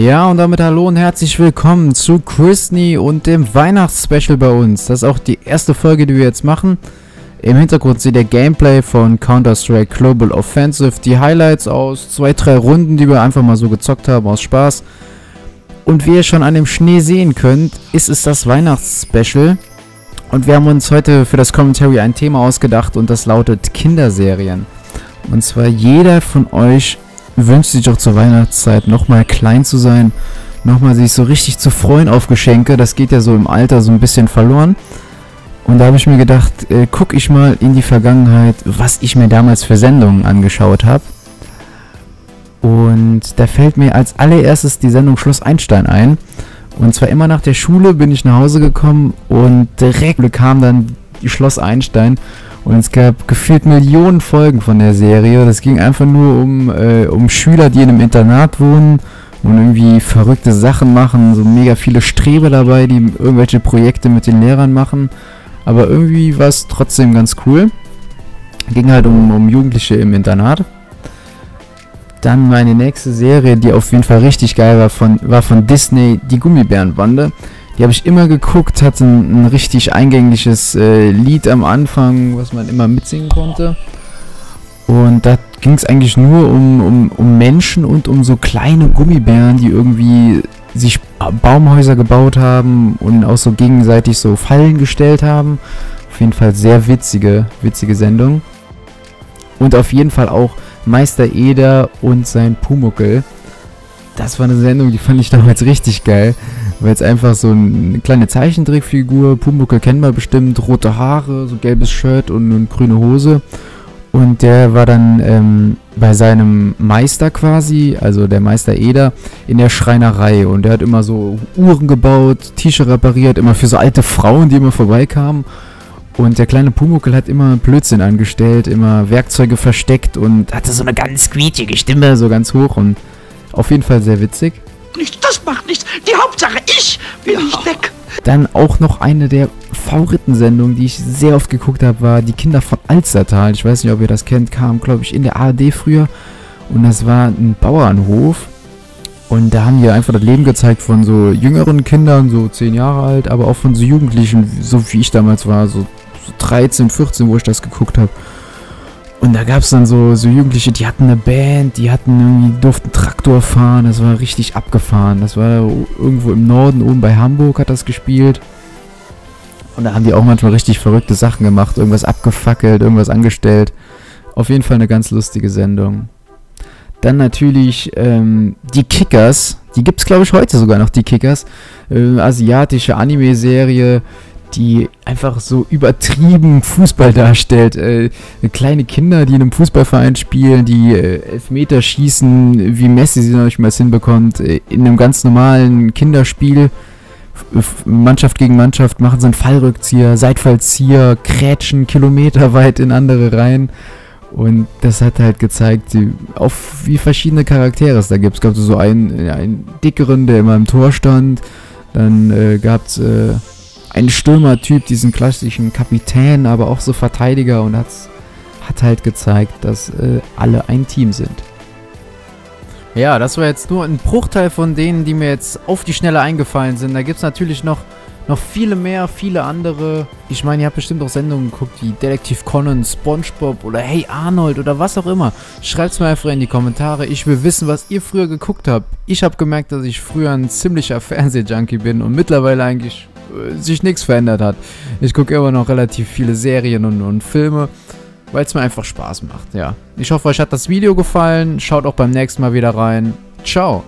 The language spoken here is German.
Ja, und damit hallo und herzlich willkommen zu Christney und dem Weihnachtsspecial bei uns. Das ist auch die erste Folge, die wir jetzt machen. Im Hintergrund seht ihr Gameplay von Counter-Strike Global Offensive, die Highlights aus zwei, drei Runden, die wir einfach mal so gezockt haben, aus Spaß. Und wie ihr schon an dem Schnee sehen könnt, ist es das Weihnachtsspecial. Und wir haben uns heute für das Commentary ein Thema ausgedacht und das lautet Kinderserien. Und zwar jeder von euch wünscht sich auch zur Weihnachtszeit nochmal klein zu sein, nochmal sich so richtig zu freuen auf Geschenke. Das geht ja so im Alter so ein bisschen verloren. Und da habe ich mir gedacht, äh, gucke ich mal in die Vergangenheit, was ich mir damals für Sendungen angeschaut habe. Und da fällt mir als allererstes die Sendung Schloss Einstein ein. Und zwar immer nach der Schule bin ich nach Hause gekommen und direkt kam dann Schloss Einstein. Und es gab gefühlt Millionen Folgen von der Serie. Das ging einfach nur um, äh, um Schüler, die in einem Internat wohnen und irgendwie verrückte Sachen machen. So mega viele Streber dabei, die irgendwelche Projekte mit den Lehrern machen. Aber irgendwie war es trotzdem ganz cool. Ging halt um, um Jugendliche im Internat. Dann meine nächste Serie, die auf jeden Fall richtig geil war, von, war von Disney, die Gummibärenbande. Die habe ich immer geguckt, hatte ein, ein richtig eingängliches äh, Lied am Anfang, was man immer mitsingen konnte. Und da ging es eigentlich nur um, um, um Menschen und um so kleine Gummibären, die irgendwie sich Baumhäuser gebaut haben und auch so gegenseitig so Fallen gestellt haben. Auf jeden Fall sehr witzige, witzige Sendung. Und auf jeden Fall auch Meister Eder und sein Pumuckel. Das war eine Sendung, die fand ich damals richtig geil. Weil es einfach so eine kleine Zeichentrickfigur, Pumuckel kennen wir bestimmt, rote Haare, so gelbes Shirt und eine grüne Hose. Und der war dann ähm, bei seinem Meister quasi, also der Meister Eder, in der Schreinerei. Und der hat immer so Uhren gebaut, Tische repariert, immer für so alte Frauen, die immer vorbeikamen. Und der kleine Pumuckel hat immer Blödsinn angestellt, immer Werkzeuge versteckt und hatte so eine ganz quietschige Stimme, so ganz hoch und auf jeden Fall sehr witzig nicht, das macht nichts. Die Hauptsache, ich bin ja. nicht weg. Dann auch noch eine der Favoritensendungen, die ich sehr oft geguckt habe, war Die Kinder von Alstertal. Ich weiß nicht, ob ihr das kennt, kam, glaube ich, in der ARD früher. Und das war ein Bauernhof. Und da haben wir einfach das Leben gezeigt von so jüngeren Kindern, so 10 Jahre alt, aber auch von so Jugendlichen, so wie ich damals war, so 13, 14, wo ich das geguckt habe. Und da gab es dann so, so Jugendliche, die hatten eine Band, die hatten irgendwie, durften Traktor fahren, das war richtig abgefahren. Das war irgendwo im Norden, oben bei Hamburg hat das gespielt. Und da haben die auch manchmal richtig verrückte Sachen gemacht, irgendwas abgefackelt, irgendwas angestellt. Auf jeden Fall eine ganz lustige Sendung. Dann natürlich ähm, die Kickers. Die gibt es, glaube ich, heute sogar noch, die Kickers. Äh, asiatische Anime-Serie die einfach so übertrieben Fußball darstellt. Äh, kleine Kinder, die in einem Fußballverein spielen, die äh, Elfmeter schießen, wie Messi sie noch nicht mal hinbekommt, äh, in einem ganz normalen Kinderspiel. Mannschaft gegen Mannschaft machen sie einen Fallrückzieher, Seitfallzieher, krätschen kilometerweit in andere Reihen. Und das hat halt gezeigt, auf wie verschiedene Charaktere es da gibt. Es gab so einen, einen dickeren, der immer im Tor stand. Dann äh, gab es äh, ein Stürmertyp, diesen klassischen Kapitän, aber auch so Verteidiger und hat's, hat halt gezeigt, dass äh, alle ein Team sind. Ja, das war jetzt nur ein Bruchteil von denen, die mir jetzt auf die Schnelle eingefallen sind. Da gibt es natürlich noch, noch viele mehr, viele andere. Ich meine, ihr habt bestimmt auch Sendungen geguckt wie Detektiv Conan, Spongebob oder Hey Arnold oder was auch immer. Schreibt es mir einfach in die Kommentare. Ich will wissen, was ihr früher geguckt habt. Ich habe gemerkt, dass ich früher ein ziemlicher Fernsehjunkie bin und mittlerweile eigentlich sich nichts verändert hat. Ich gucke immer noch relativ viele Serien und, und Filme, weil es mir einfach Spaß macht, ja. Ich hoffe, euch hat das Video gefallen. Schaut auch beim nächsten Mal wieder rein. Ciao.